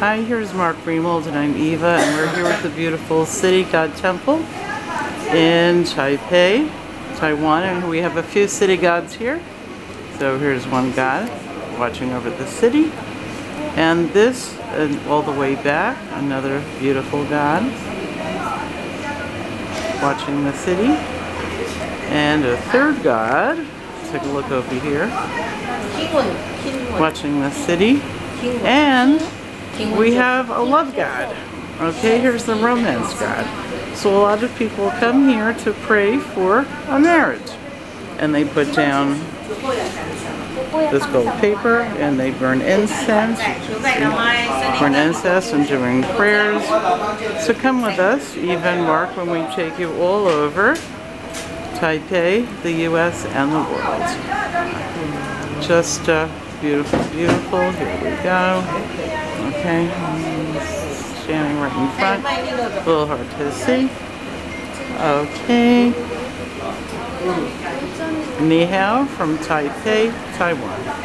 Hi, here's Mark Greenwald and I'm Eva and we're here at the beautiful City God Temple in Taipei, Taiwan and we have a few city gods here. So here's one god watching over the city and this and all the way back another beautiful god watching the city and a third god take a look over here watching the city and we have a love god. Okay, here's the romance god. So a lot of people come here to pray for a marriage. And they put down this gold paper and they burn incense. Burn incense and doing prayers. So come with us, even Mark, when we take you all over Taipei, the US, and the world. Just uh, beautiful, beautiful. Here we go. Okay, standing right in front. A little hard to see. Okay. Ni hao from Taipei, Taiwan.